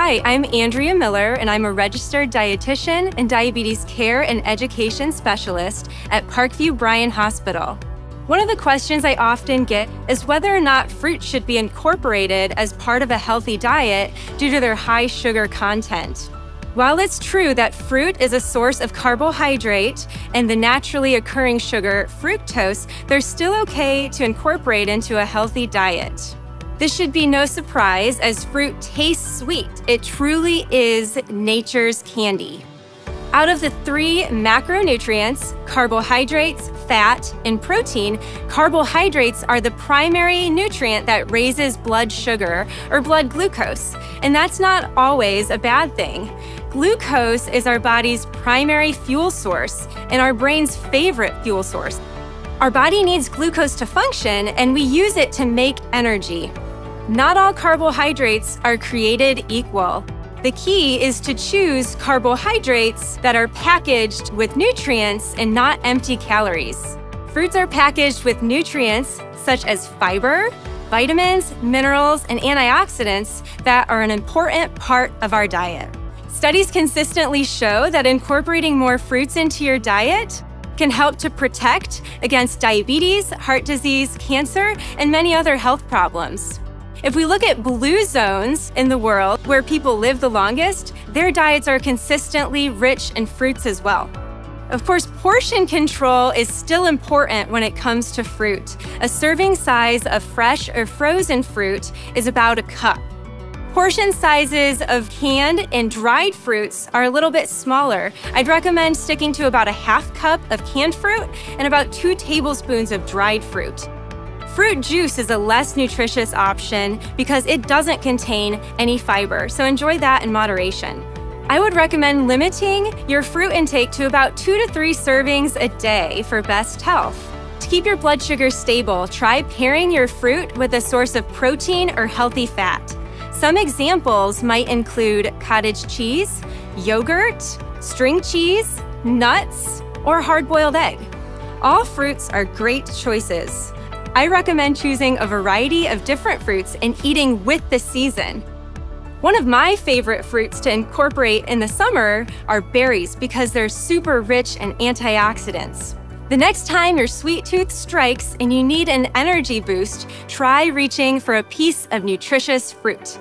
Hi, I'm Andrea Miller, and I'm a registered dietitian and diabetes care and education specialist at Parkview Bryan Hospital. One of the questions I often get is whether or not fruit should be incorporated as part of a healthy diet due to their high sugar content. While it's true that fruit is a source of carbohydrate and the naturally occurring sugar, fructose, they're still okay to incorporate into a healthy diet. This should be no surprise as fruit tastes sweet. It truly is nature's candy. Out of the three macronutrients, carbohydrates, fat, and protein, carbohydrates are the primary nutrient that raises blood sugar or blood glucose. And that's not always a bad thing. Glucose is our body's primary fuel source and our brain's favorite fuel source. Our body needs glucose to function, and we use it to make energy. Not all carbohydrates are created equal. The key is to choose carbohydrates that are packaged with nutrients and not empty calories. Fruits are packaged with nutrients such as fiber, vitamins, minerals, and antioxidants that are an important part of our diet. Studies consistently show that incorporating more fruits into your diet can help to protect against diabetes, heart disease, cancer, and many other health problems. If we look at blue zones in the world where people live the longest, their diets are consistently rich in fruits as well. Of course, portion control is still important when it comes to fruit. A serving size of fresh or frozen fruit is about a cup. Portion sizes of canned and dried fruits are a little bit smaller. I'd recommend sticking to about a half cup of canned fruit and about two tablespoons of dried fruit. Fruit juice is a less nutritious option because it doesn't contain any fiber, so enjoy that in moderation. I would recommend limiting your fruit intake to about two to three servings a day for best health. To keep your blood sugar stable, try pairing your fruit with a source of protein or healthy fat. Some examples might include cottage cheese, yogurt, string cheese, nuts, or hard boiled egg. All fruits are great choices. I recommend choosing a variety of different fruits and eating with the season. One of my favorite fruits to incorporate in the summer are berries because they're super rich in antioxidants. The next time your sweet tooth strikes and you need an energy boost, try reaching for a piece of nutritious fruit.